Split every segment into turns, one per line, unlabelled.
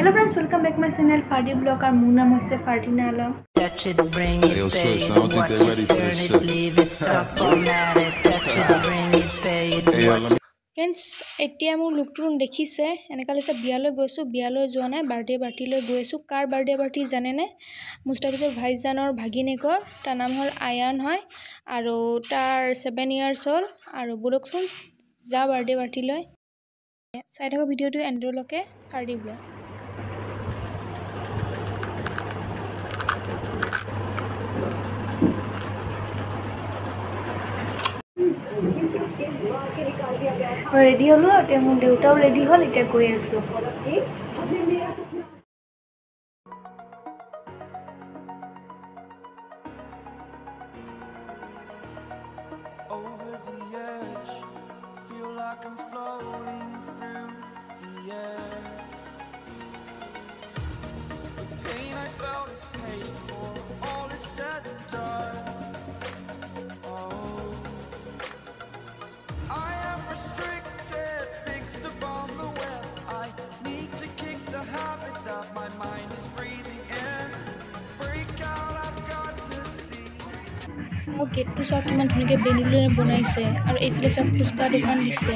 Hello' friends welcome back my channel Fardi blog আৰু মোৰ নাম হৈছে Fartina Alam
Touch it, bring it, pay it, watch it, turn it, leave it, stop, format it, touch it, bring it, pay it, watch
me
friends এতিয়া মোৰ লুকটো দেখিছে। এনেকুৱা লাগিছে বিয়ালৈ গৈছোঁ বিয়ালৈ যোৱা নাই বাৰ্থডে পাৰ্টিলৈ গৈ আছোঁ কাৰ বাৰ্থডে পাৰ্টি জানেনে? মুস্তাফিজৰ ভাইজানৰ ভাগিনীকৰ। তাৰ নাম হ'ল আয়ান হয়। আৰু তাৰ ছেভেন ইয়াৰ্ছ হ'ল। আৰু বলকচোন যা বাৰ্থডে পাৰ্টিলৈ চাই থাকক ভিডিঅ'টো এণ্ডলৈকে কাৰ্ডি ব্লগ ৰেডি হ'লোঁ এতিয়া মোৰ দেউতাও ৰেডি হ'ল এতিয়া গৈ আছোঁ। আৰু গেটটো চাওক কিমান ধুনীয়াকৈ বেলুনেৰে বনাইছে আৰু এইফালে চাওক ফুচকা দোকান দিছে।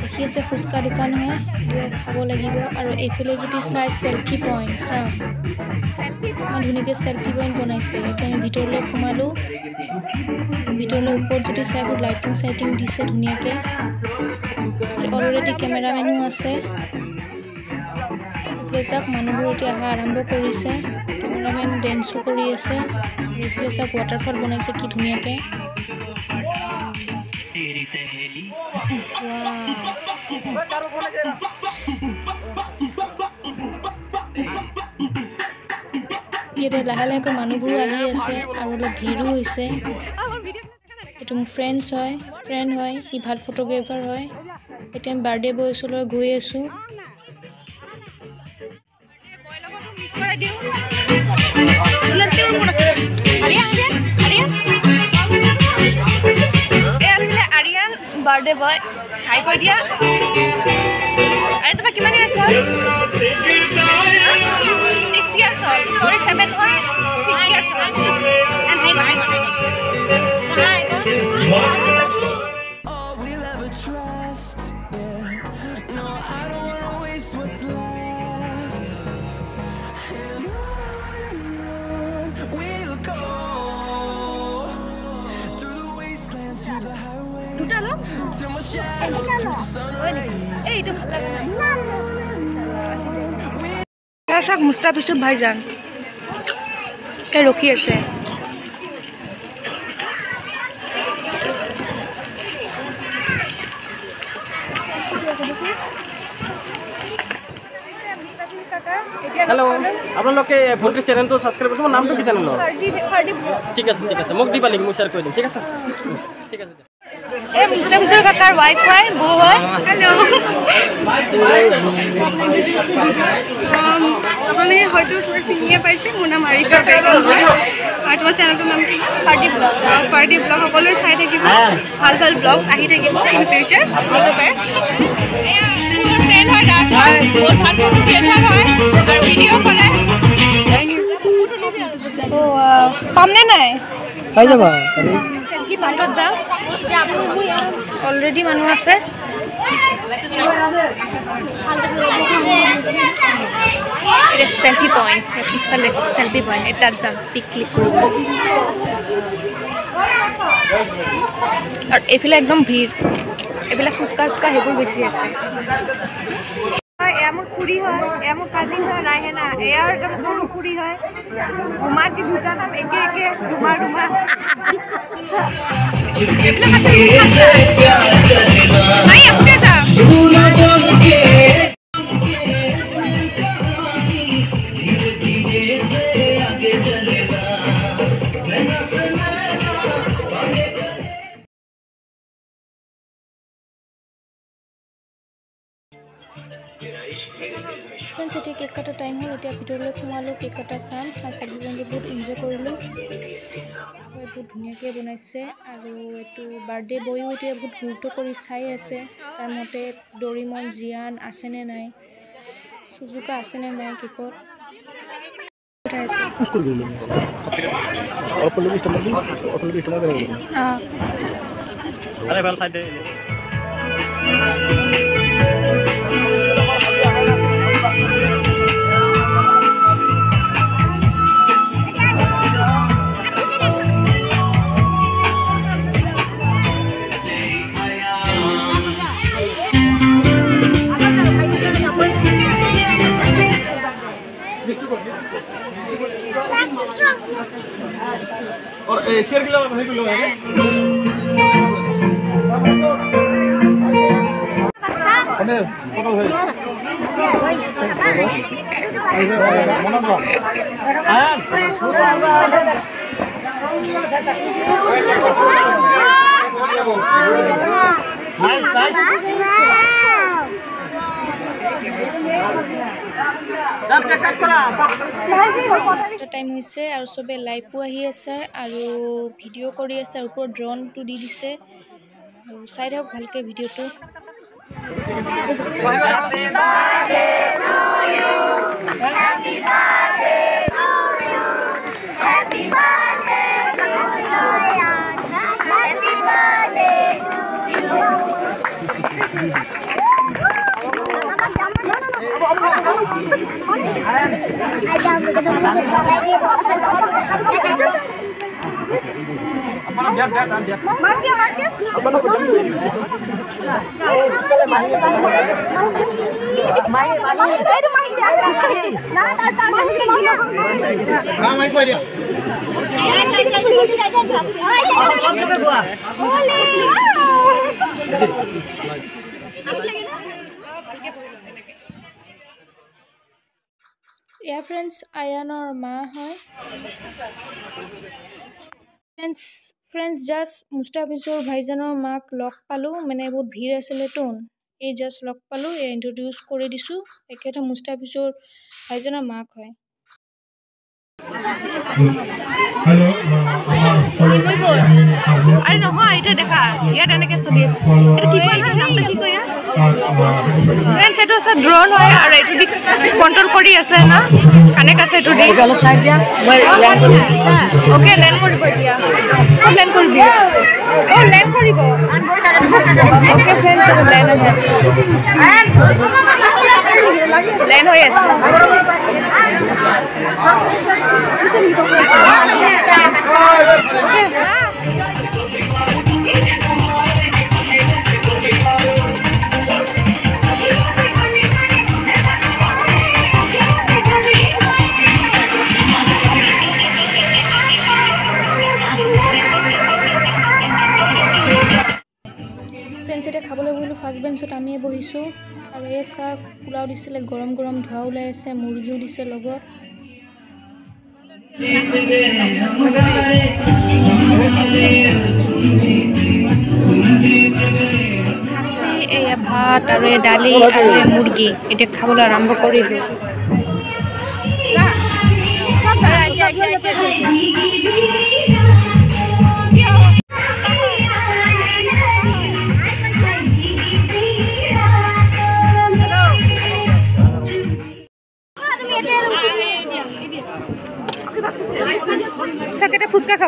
দেখি আছে ফুচকা দোকান হয় খাব লাগিব আৰু এইফালে যদি চাই চেল্ফি পইণ্ট চাওক ইমান ধুনীয়াকৈ চেল্ফি পইণ্ট বনাইছে এতিয়া আমি ভিতৰলৈ সোমালোঁ। ভিতৰলৈ ওপৰত যদি চাই বহুত লাইটিং চাইটিং দিছে ধুনীয়াকৈ। অলৰেডি কেমেৰামেনো আছে। এইফালে চাওক মানুহবোৰ এতিয়া অহা আৰম্ভ কৰিছে। কেমেৰামেন ডেন্সো কৰি আছে। চাওক ৱাটাৰফল বনাইছে কি ধুনীয়াকৈ. ইয়াতে লাহে লাহেকৈ মানুহবোৰো আহি আছে আৰু অলপ ভিৰো হৈছে। এইটো মোৰ ফ্ৰেণ্ডছ হয় ফ্ৰেণ্ড হয় সি ভাল ফটোগ্ৰাফাৰ হয়। এতিয়া আমি বাৰ্থডে বয় ওচৰলৈ গৈ আছোঁ। বাৰ্থডে বয় হাই কৈ দিয়া আৰে তোমাৰ কিমান হ'ল চাওক মুস্তাফিজুৰ ভাইজান কে ৰখি আছে
হেল্ল' আপোনালোকে ভণ্টিৰ চেনেলটো ছাবস্ক্ৰাইব কৰিব মোৰ নামটো কি চেনেলৰ ঠিক আছে ঠিক আছে। মোক দিবা নেকি মই শ্বেয়াৰ কৰি দিম ঠিক আছে ঠিক আছে।
এই মুস্তাফিজুৰ কাকাৰ ৱাইফ হয় বৌ হয়। হেল্ল'
আপোনালোকে হয়তো চিনিয়ে পাইছে মোৰ নাম আৰিফা বেগম হয়। আৰু তোমাৰ চেনেলটোৰ নাম কি? পাৰ্টি ব্লগ পাৰ্টি ব্লগ সকলোৱে চাই থাকিব। ভাল ভাল ব্লগ আহি থাকিব in future all the best
friend হয় তাৰ বহুত ভাল ফটোগ্ৰাফাৰ হয় আৰু ভিডিঅ' কৰে পামনে নাই?
পাই যাবা।
চেল্ফি পইণ্টত যাওঁ? অলৰেডি মানুহ আছে। চেল্ফি পইণ্ট পিছফালে চেল্ফি পইণ্ট তাত যাম পিক ক্লিক কৰিব আৰু এইফালে একদম ভিৰ। এইফালে ফুচকা চুচকা সেইবোৰ বেছি আছে। খুৰী হয় এয়া মোৰ কাজিন হয় ৰাইহেনা। এয়াৰ একদম সৰু খুৰী হয় দি দুটা নাম একে একে এতিয়া ভিতৰলৈ সোমালোঁ কেক কটা চাম। আৰু চাবি বন্ধু বহুত এনজয় কৰিলোঁ। বহুত ধুনীয়াকৈ বনাইছে। আৰু এইটো বাৰ্থডে বয়ো এতিয়া বহুত গুৰুত্ব কৰি চাই আছে। তাৰ মতে ডৰিমন জিয়ান আছেনে নাই? চুজুকা আছেনে নাই কেকত? और शेर किलो
भाई किलो है अरे कत भाई मनोज भाई नाइस
नाइस টাইম হৈছে আৰু চবে লাইভো আহি আছে আৰু ভিডিঅ' কৰি আছে আৰু ওপৰত ড্ৰ'নটো দি দিছে। আৰু চাই থাকক ভালকৈ ভিডিঅ'টো Ada ketemu bapak এয়া ফ্ৰেণ্ডছ আয়ানৰ মা হয় ফ্ৰেণ্ডছ ফ্ৰেণ্ডছ জাষ্ট মুস্তাফিজুৰ ভাইজানৰ মাক লগ পালোঁ মানে বহুত ভিৰ আছিলে তোন এই জাষ্ট লগ পালোঁ এই ইণ্ট্ৰডিউচ কৰি দিছোঁ এখেতে মুস্তাফিজুৰ ভাইজানৰ মাক হয়
আৰে নহয় এতিয়া দেখা ইয়াত এনেকৈ চলি আছে ফ্ৰেণ্ডছ এইটো আছে ড্ৰ'ন হয় আৰু এইটো দি কণ্ট্ৰল কৰি আছে না? কানেক্ট আছে এইটো দি। অ'কে লেণ্ড কৰিব এতিয়া। লেণ্ড কৰিব অঁ লেণ্ড কৰিব। অ'কে ফ্ৰেণ্ডছ এইটো লেণ্ড হ'ব লেণ্ড হৈ আছে।
ফ্ৰেণ্ডছ বেঞ্চত আমিয়ে বহিছোঁ। আৰু এই চাহ পোলাও দিছিলে গৰম গৰম ধোৱা ওলাই আছে মুৰ্গীও দিছে লগত। খাচী এয়া ভাত আৰু এই দালি আৰু এই মুৰ্গী এতিয়া খাবলৈ আৰম্ভ কৰিলোঁ।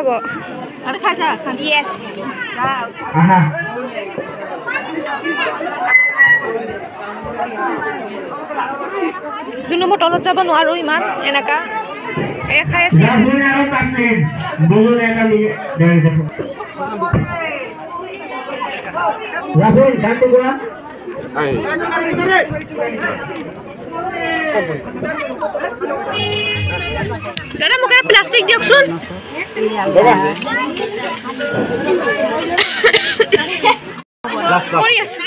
চাকেতে ফুচকা খাব য়েছ
আহা।
যোনটো মই তলত যাব নোৱাৰোঁ ইমান এনেকা। এ খাই আছে।
রাহুল আরো পাঁচ মিনিট। বলুন একটা মিনিট দেড় দেখো রাহুল ডাকতে গোয়া
দাদা মোক এটা প্লাষ্টিক দিয়কচোন কৰি আছে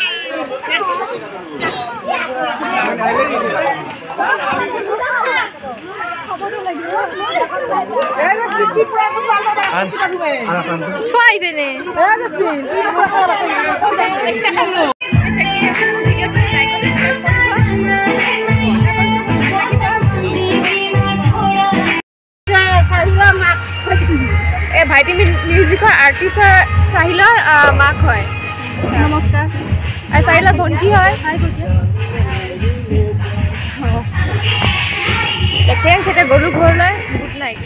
চোৱা আহিবেনে মাক হয় নমস্কাৰ। চাৰিআলিত ভণ্টি হয়। এতিয়া গ'লো ঘৰলৈ গুড নাইট